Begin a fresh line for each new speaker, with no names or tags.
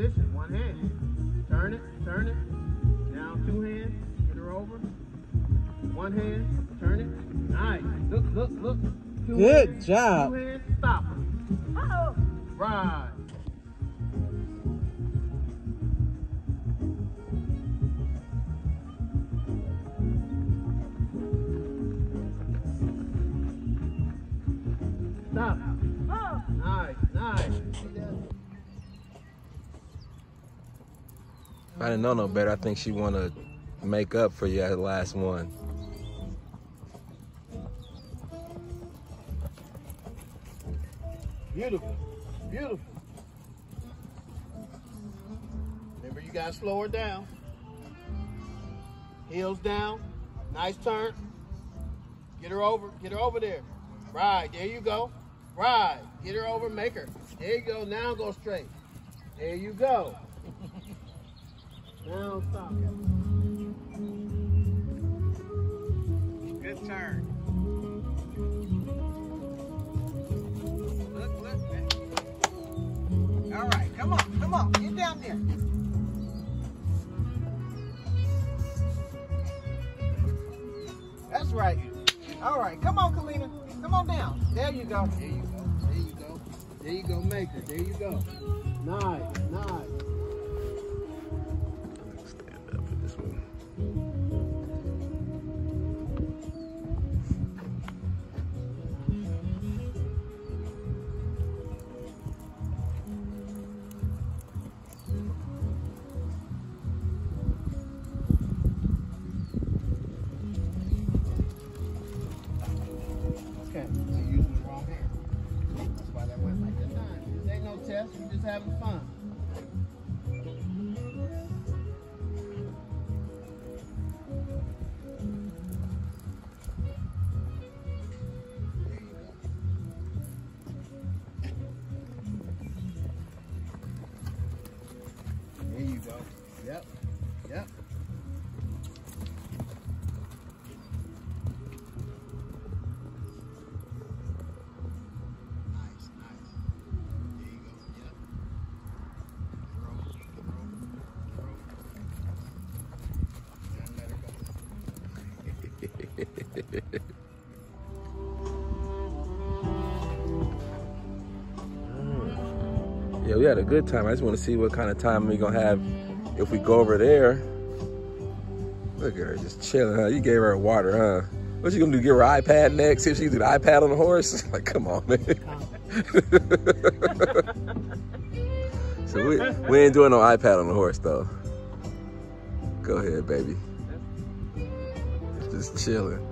position, one hand. Turn it, turn it. Now two hands, get her over. One hand, turn it. Nice. Look, look, look. Two
Good
hands,
job.
Two hands, stop her.
Uh-oh.
Right. Stop.
I didn't know no better, I think she want to make up for you at the last one.
Beautiful. Beautiful. Remember, you gotta slow her down. Heels down. Nice turn. Get her over. Get her over there. Right. There you go. Right. Get her over. Make her. There you go. Now go straight. There you go. Now stop. Good turn. Look, look. All right. Come on. Come on. Get down there. That's right. All right, come on, Kalina. Come on down. There you go. There you go. There you go. There you go, Maker. There you go. Nice, nice. Nah, This ain't no test. We're just having fun. There you go. Yep. Yep. Mm.
Yeah, we had a good time. I just want to see what kind of time we gonna have if we go over there. Look at her just chilling, huh? You gave her water, huh? What you gonna do? Give her iPad next? See if she can do the iPad on the horse? like, come on, man. so we we ain't doing no iPad on the horse though. Go ahead, baby. Just chilling.